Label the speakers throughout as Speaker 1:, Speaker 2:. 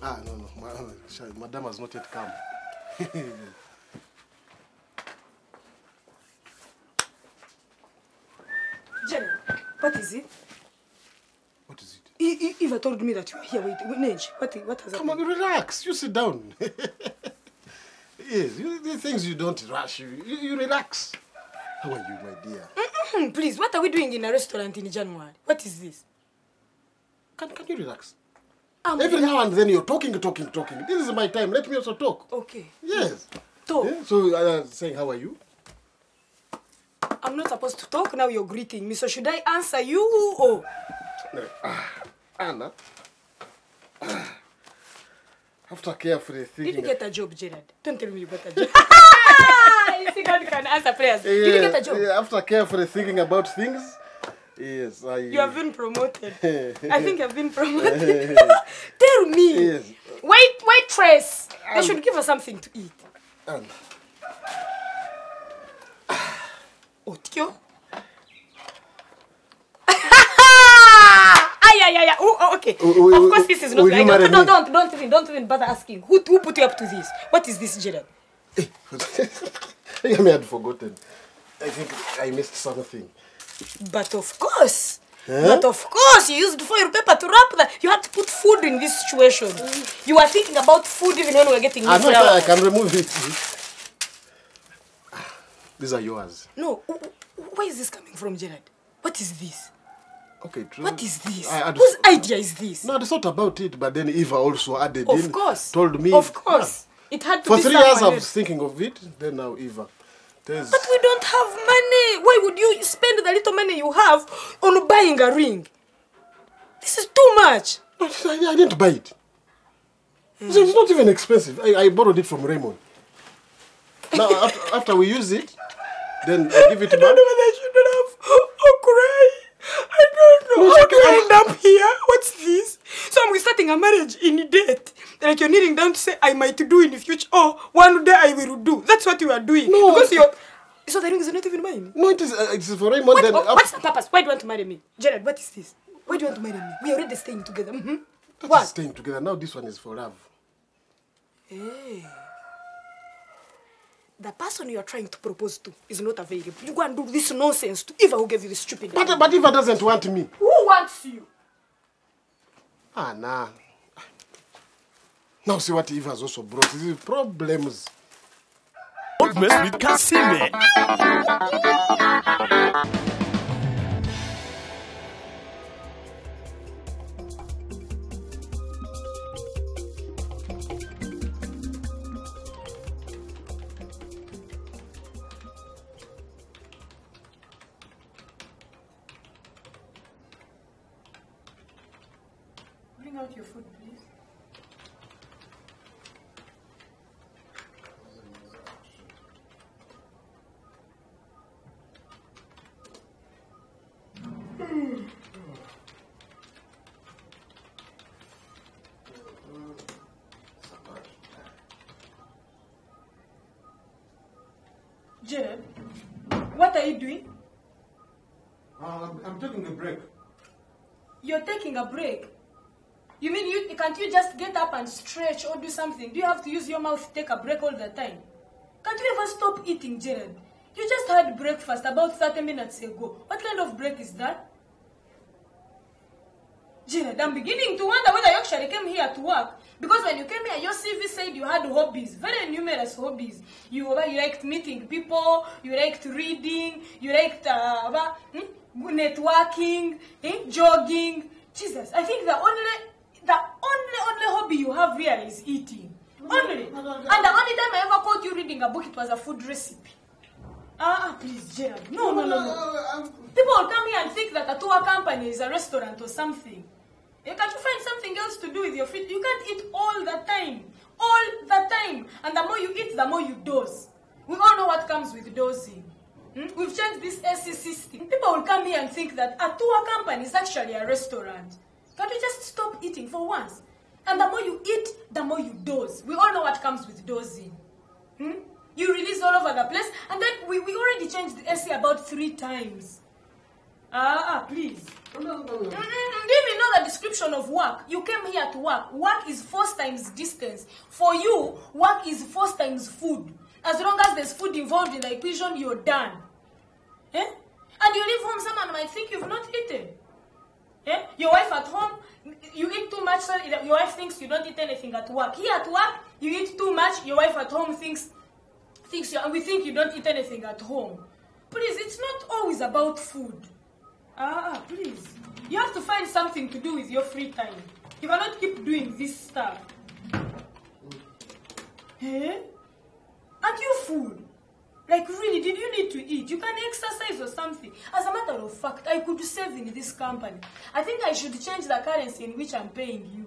Speaker 1: Sha- Madam has not yet come.
Speaker 2: Jenny, what is it?
Speaker 1: What is it?
Speaker 2: Eva told me that you were here with, with Nage. What, what has
Speaker 1: Come
Speaker 2: happened?
Speaker 1: on, relax. You sit down. yes, you, the things you don't rush. You, you, you relax. How are you, my dear?
Speaker 2: Hmm, Please, what are we doing in a restaurant in January? What is this?
Speaker 1: Can, can you relax?
Speaker 2: I'm
Speaker 1: Every now and then you're talking, talking, talking. This is my time. Let me also talk.
Speaker 2: Okay.
Speaker 1: Yes.
Speaker 2: Talk.
Speaker 1: Yeah, So I was saying, how are you?
Speaker 2: I'm not supposed to talk now. You're greeting me. So should I answer you or?
Speaker 1: Anna. After carefully
Speaker 2: Did you get a job, Gerard? Don't tell me you got a job. you think God can answer prayers? Yeah, Did you get a job?
Speaker 1: yeah, after carefully thinking about things, yes, I.
Speaker 2: You have been promoted. I think you've been promoted. Tell me.
Speaker 1: Yes.
Speaker 2: Wait, waitress. They
Speaker 1: Um,
Speaker 2: should give us something to eat. Otio. Ay, ay, ay, ay. Oh, okay. Of course, this is not. I don't, no, don't, don't even, don't even bother asking. Who, who put you up to this? What is this, Gerald?
Speaker 1: I think I had forgotten. I think I missed something.
Speaker 2: But of course.
Speaker 1: Huh?
Speaker 2: But of course, you used foil paper to wrap that. You had to put food in this situation. You were thinking about food even when we were getting new
Speaker 1: I'm not sure I can remove it. These are yours.
Speaker 2: No, wh- wh- where is this coming from, Gerard? What is this?
Speaker 1: Okay, true.
Speaker 2: What is this?
Speaker 1: I had-
Speaker 2: Whose idea is this?
Speaker 1: No, I thought about it, but then Eva also added
Speaker 2: of
Speaker 1: in.
Speaker 2: Of course.
Speaker 1: Told me.
Speaker 2: Of course. Yeah. It had to
Speaker 1: For
Speaker 2: be
Speaker 1: three years I was thinking of it, then now Eva. There's,
Speaker 2: But we don't have money. Why would you spend the little money you have on buying a ring? This is too much.
Speaker 1: But I, I didn't buy it. So It's not even expensive. I, I borrowed it from Raymond. Now, after, after we use it, then I give it
Speaker 2: I
Speaker 1: back.
Speaker 2: don't know whether I should have or cry. I don't know.
Speaker 1: No,
Speaker 2: How do I end up here? What's this? So I'm starting a marriage in debt. Like you're kneeling down to say I might do in the future. Oh, one day I will do. That's what you are doing.
Speaker 1: No.
Speaker 2: Because you're. So the ring is not even mine.
Speaker 1: No, it is, uh, it is for Raymond.
Speaker 2: What, what- what's the purpose? Why do you want to marry me? Jared, what is this? Why do you want to marry me? We are already staying together.
Speaker 1: That is
Speaker 2: What?
Speaker 1: staying together. Now this one is for love.
Speaker 2: Hey. The person you are trying to propose to is not available. You go and do this nonsense to Eva who gave you this stupid
Speaker 1: But,
Speaker 2: idea.
Speaker 1: but Eva doesn't want me.
Speaker 2: Who wants you?
Speaker 1: Ah, nah. Now see what has also brought. These problems.
Speaker 3: Don't mess with Kasime.
Speaker 2: Bring out your food, please. Jared, what are you doing?
Speaker 1: I'm, I'm taking a break.
Speaker 2: You're taking a break. You mean you can't you just get up and stretch or do something? Do you have to use your mouth to take a break all the time? Can't you ever stop eating, Jared? You just had breakfast about 30 minutes ago. What kind of break is that? Jared, I'm beginning to wonder whether you actually came here to work. Because when you came here, your CV said you had hobbies, very numerous hobbies. You, you liked meeting people, you liked reading, you liked uh. Hmm? networking, eh? jogging. Jesus, I think the only, the only, only hobby you have here is eating. Only. And the only time I ever caught you reading a book, it was a food recipe. Ah, ah, please, Gerald. No, no, no, no. People will come here and think that a tour company is a restaurant or something. Eh, Can't find something else to do with your feet? You can't eat all the time. All the time. And the more you eat, the more you dose. We all know what comes with dosing. Hmm? We've changed this AC system. People will come here and think that a tour company is actually a restaurant. Can't you just stop eating for once? And the more you eat, the more you dose. We all know what comes with dosing. Hmm? You release all over the place, and then we, we already changed the AC about three times. Ah, ah, please.
Speaker 1: Coming.
Speaker 2: Description of work? You came here to work. Work is force times distance. For you, work is force times food. As long as there's food involved in the equation, you're done. Eh? And you leave home, someone might think you've not eaten. Eh? Your wife at home, you eat too much, so your wife thinks you don't eat anything at work. Here at work, you eat too much, your wife at home thinks, thinks you, we think you don't eat anything at home. Please, it's not always about food. Ah, ah, please. You have to find something to do with your free time. You cannot keep doing this stuff. Eh? And you food. Like really, did you need to eat? You can exercise or something. As a matter of fact, I could save in this company. I think I should change the currency in which I'm paying you.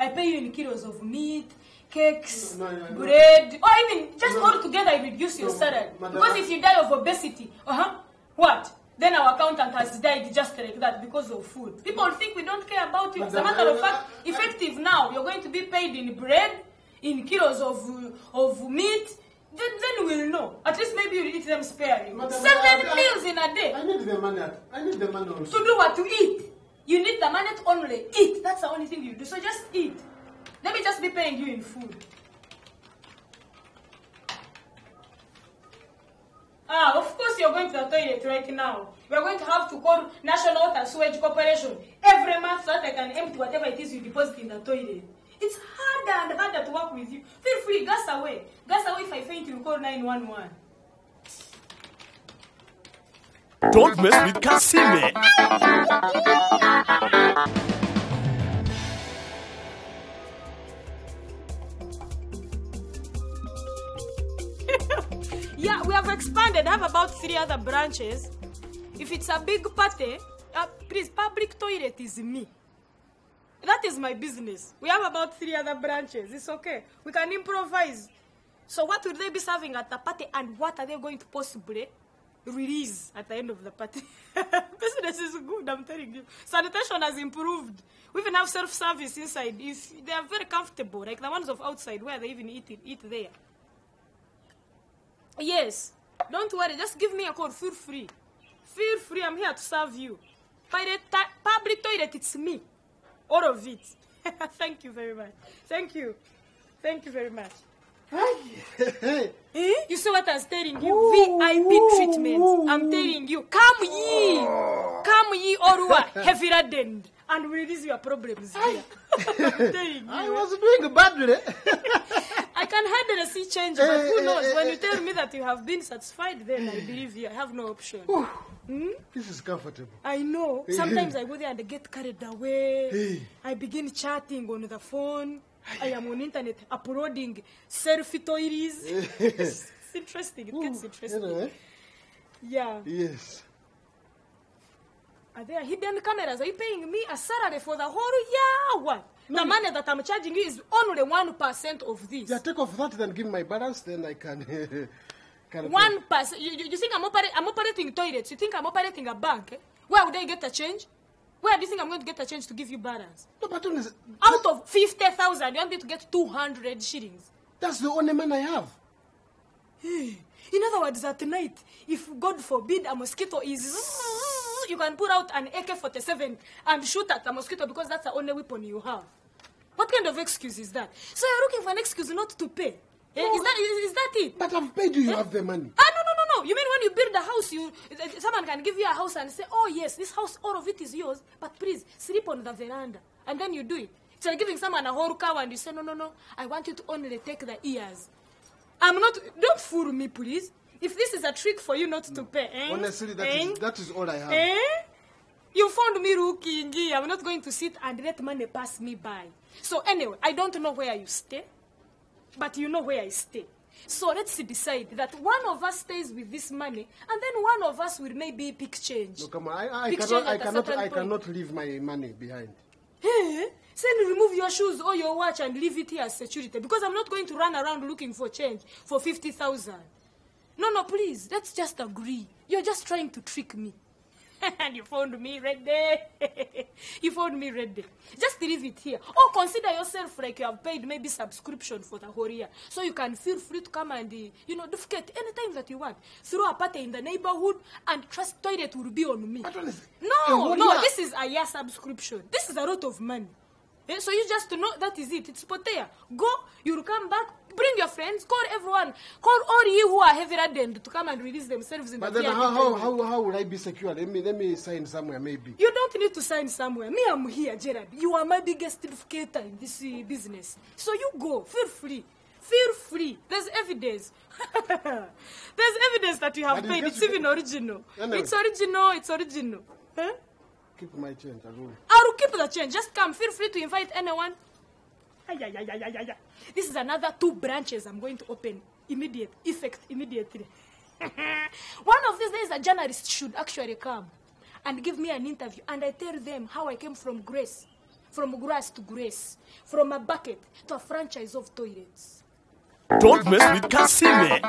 Speaker 2: I pay you in kilos of meat, cakes,
Speaker 1: No, no, no.
Speaker 2: bread, or even just
Speaker 1: No.
Speaker 2: all together I reduce your salary. Because if you die of obesity, uh-huh, what? Then our accountant has died just like that because of food. People think we don't care about you. As a matter of fact, effective now, you're going to be paid in bread, in kilos of of meat. Then, then we'll know. At least maybe you'll eat them sparing.
Speaker 1: Madam,
Speaker 2: Seven
Speaker 1: I-
Speaker 2: meals in a day.
Speaker 1: I need the money. I need the money
Speaker 2: To do what? To eat. You need the money to only eat. That's the only thing you do. So just eat. Let me just be paying you in food. Course you're going to the toilet right now. We're going to have to call National Water Sewage Corporation every month so that I can empty whatever it is you deposit in the toilet. It's harder and harder to work with you. Feel free, gas away. Gas away if I faint, you call 911.
Speaker 3: Don't mess with Kansiime.
Speaker 2: Yeah, we have expanded. I have about three other branches. If it's a big party, uh, please, public toilet is me. That is my business. We have about three other branches. It's okay. We can improvise. So, what will they be serving at the party, and what are they going to possibly release at the end of the party? business is good, I'm telling you. Sanitation has improved. We even have self-service inside. If they are very comfortable, like the ones of outside, where they even eat it, eat there. Yes. Don't worry. Just give me a call. Feel free. Feel free. I'm here to serve you. By the public toilet, it's me. All of it. Thank you very much. Thank you. Thank you very much. Eh? You see what I'm telling you? VIP treatment. I'm telling you. Come ye. Come ye or what? Heavy laden. And release your problems here. I'm telling you.
Speaker 1: I was doing badly.
Speaker 2: I can hardly see change, but
Speaker 1: Eh,
Speaker 2: who
Speaker 1: eh,
Speaker 2: knows?
Speaker 1: eh,
Speaker 2: When
Speaker 1: eh,
Speaker 2: you tell me that you have been satisfied, then I believe you. I have no option.
Speaker 1: this is comfortable.
Speaker 2: I know. Sometimes I go there and I get carried away.
Speaker 1: Hey.
Speaker 2: I begin chatting on the phone. I am on internet uploading selfie toys. it's interesting. It gets interesting.
Speaker 1: Anyway,
Speaker 2: Yeah.
Speaker 1: yes.
Speaker 2: Are there hidden cameras? Are you paying me a salary for the whole year? What? The money that I'm charging you is only one percent of this.
Speaker 1: Yeah, take off that, then give my balance, then I can. can
Speaker 2: One percent. You, you, you think I'm, opera- I'm operating toilets? You think I'm operating a bank? Eh? Where would I get a change? Where do you think I'm going to get a change to give you balance?
Speaker 1: No, but only,
Speaker 2: Out of 50,000, you want me to get 200 shillings.
Speaker 1: that's the only man I have.
Speaker 2: In other words, at night, if God forbid a mosquito is. You can pull out an AK 47 and shoot at the mosquito because that's the only weapon you have. What kind of excuse is that? So you're looking for an excuse not to pay? Eh, Is, that, is, is that it?
Speaker 1: But I've paid you, you have the money.
Speaker 2: Ah, no, no, no, no. You mean when you build a house, you someone can give you a house and say, oh, yes, this house, all of it is yours, but please sleep on the veranda. And then you do it. It's like giving someone a whole cow and you say, no, no, no, I want you to only take the ears. I'm not, don't fool me, please. If this is a trick for you not to pay, eh?
Speaker 1: Honestly, that
Speaker 2: eh?
Speaker 1: is that is all I have.
Speaker 2: Eh? You found me looking. I'm not going to sit and let money pass me by. So anyway, I don't know where you stay, but you know where I stay. So let's decide that one of us stays with this money, and then one of us will maybe pick change.
Speaker 1: No, come on. I, I cannot, I cannot, I cannot leave my money behind. Eh?
Speaker 2: Hey, then remove your shoes or your watch and leave it here as security because I'm not going to run around looking for change for 50,000. No, no, please, let's just agree. You're just trying to trick me. and you found me ready. you found me ready. Just leave it here. Or consider yourself like you have paid maybe subscription for the whole year. So you can feel free to come and, you know, defecate anytime that you want. Throw a party in the neighborhood and trust toilet will be on me.
Speaker 1: But what is- a
Speaker 2: No, no, this is a year subscription. This is a lot of money. Eh, So you just know that is it. It's potea. Go, you'll come back, bring your friends, call everyone, call all you who are heavy laden to come and release themselves in
Speaker 1: But
Speaker 2: the
Speaker 1: then how, how, how, how will I be secure? Let me, let me sign somewhere maybe.
Speaker 2: You don't need to sign somewhere. Me, I'm here, Gerald. You are my biggest certificator in this uh, business. So you go. Feel free. Feel free. There's evidence. There's evidence that you have
Speaker 1: But
Speaker 2: paid. It's even original.
Speaker 1: Anyway.
Speaker 2: It's original. It's original. Huh?
Speaker 1: Keep my change, I will.
Speaker 2: I will keep the change. Just come. Feel free to invite anyone. Ay, ay, ay, ay, ay, ay, ay. This is another two branches I'm going to open immediate effect immediately. One of these days, a journalist should actually come and give me an interview, and I tell them how I came from grace, from grass to grace, from a bucket to a franchise of toilets.
Speaker 3: Don't mess with Kansiime.